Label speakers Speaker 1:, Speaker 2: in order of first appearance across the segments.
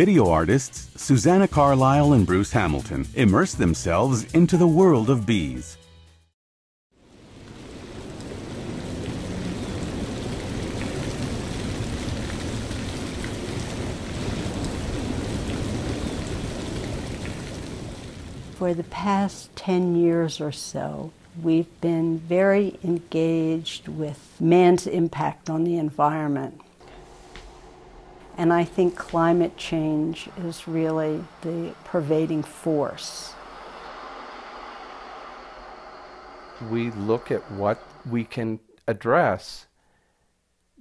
Speaker 1: video artists Susanna Carlisle and Bruce Hamilton immerse themselves into the world of bees.
Speaker 2: For the past 10 years or so, we've been very engaged with man's impact on the environment. And I think climate change is really the pervading force.
Speaker 3: We look at what we can address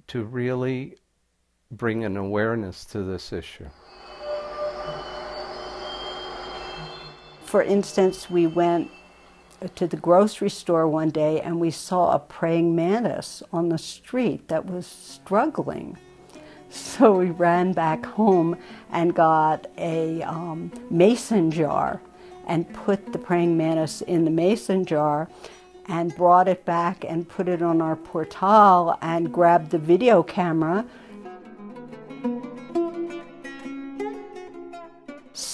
Speaker 3: to really bring an awareness to this issue.
Speaker 2: For instance, we went to the grocery store one day and we saw a praying mantis on the street that was struggling. So we ran back home and got a um, mason jar and put the praying mantis in the mason jar and brought it back and put it on our portal and grabbed the video camera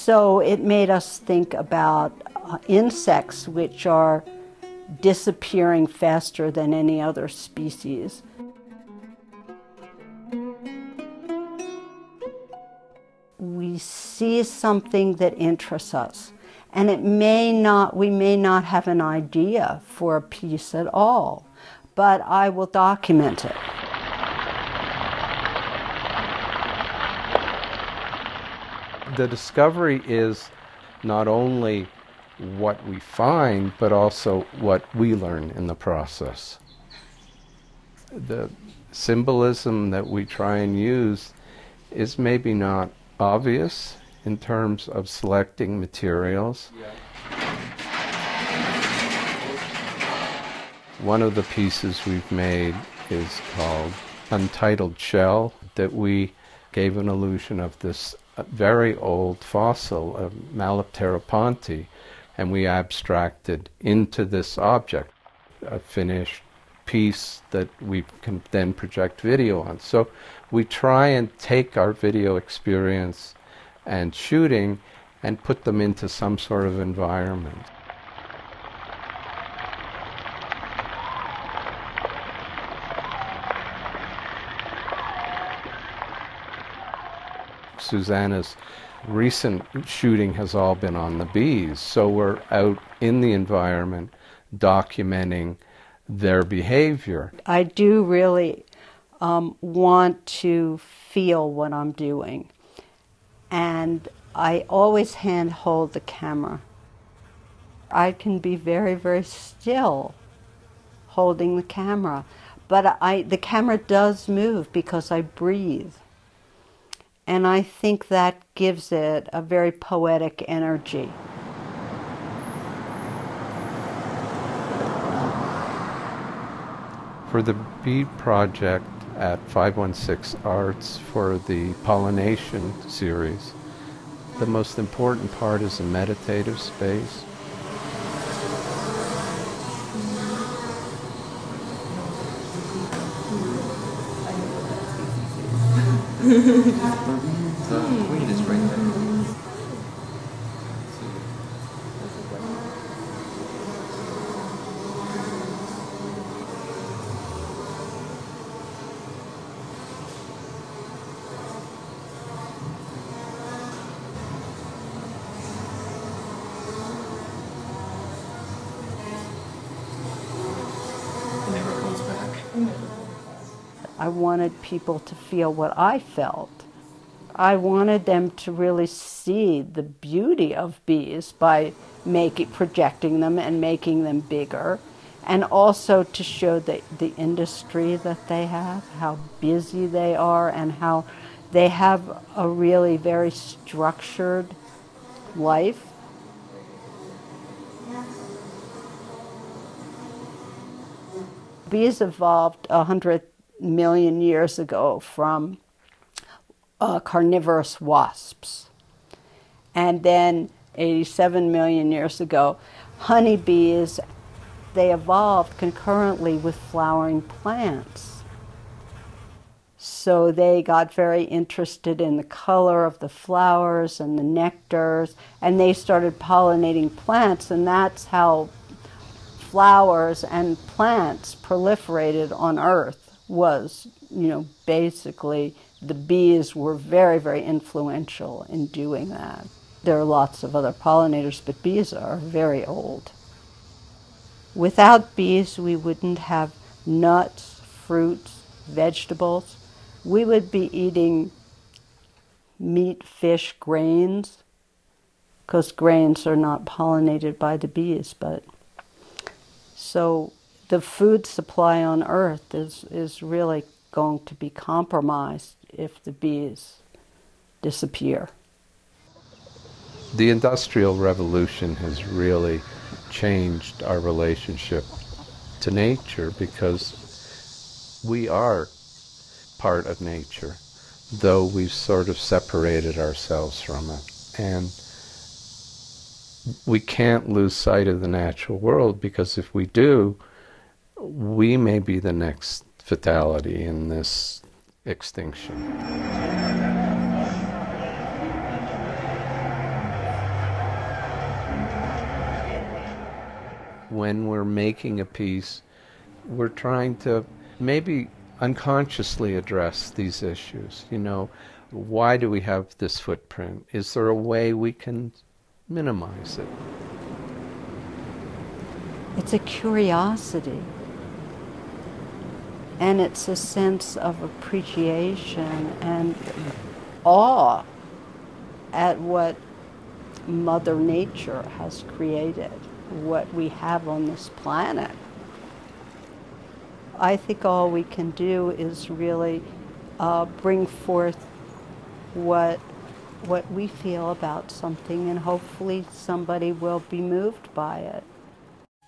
Speaker 2: So it made us think about uh, insects which are disappearing faster than any other species. We see something that interests us, and it may not, we may not have an idea for a piece at all, but I will document it.
Speaker 3: the discovery is not only what we find, but also what we learn in the process. The symbolism that we try and use is maybe not obvious in terms of selecting materials. One of the pieces we've made is called Untitled Shell, that we gave an illusion of this uh, very old fossil of Malaptera ponti, and we abstracted into this object a finished piece that we can then project video on. So we try and take our video experience and shooting and put them into some sort of environment. Susanna's recent shooting has all been on the bees. So we're out in the environment documenting their behavior.
Speaker 2: I do really um, want to feel what I'm doing. And I always hand hold the camera. I can be very, very still holding the camera. But I, the camera does move because I breathe. And I think that gives it a very poetic energy.
Speaker 3: For the Bee Project at 516 Arts for the pollination series, the most important part is a meditative space.
Speaker 2: I wanted people to feel what I felt. I wanted them to really see the beauty of bees by making, projecting them and making them bigger, and also to show the, the industry that they have, how busy they are, and how they have a really very structured life. Bees evolved a hundred million years ago from uh, carnivorous wasps. And then 87 million years ago, honeybees, they evolved concurrently with flowering plants. So they got very interested in the color of the flowers and the nectars, and they started pollinating plants, and that's how flowers and plants proliferated on Earth. Was, you know, basically the bees were very, very influential in doing that. There are lots of other pollinators, but bees are very old. Without bees, we wouldn't have nuts, fruits, vegetables. We would be eating meat, fish, grains, because grains are not pollinated by the bees. But so the food supply on Earth is, is really going to be compromised if the bees disappear.
Speaker 3: The Industrial Revolution has really changed our relationship to nature because we are part of nature, though we've sort of separated ourselves from it. And we can't lose sight of the natural world because if we do, we may be the next fatality in this extinction. when we're making a piece, we're trying to maybe unconsciously address these issues. You know, why do we have this footprint? Is there a way we can minimize it?
Speaker 2: It's a curiosity. And it's a sense of appreciation and awe at what Mother Nature has created what we have on this planet. I think all we can do is really uh, bring forth what what we feel about something, and hopefully somebody will be moved by it.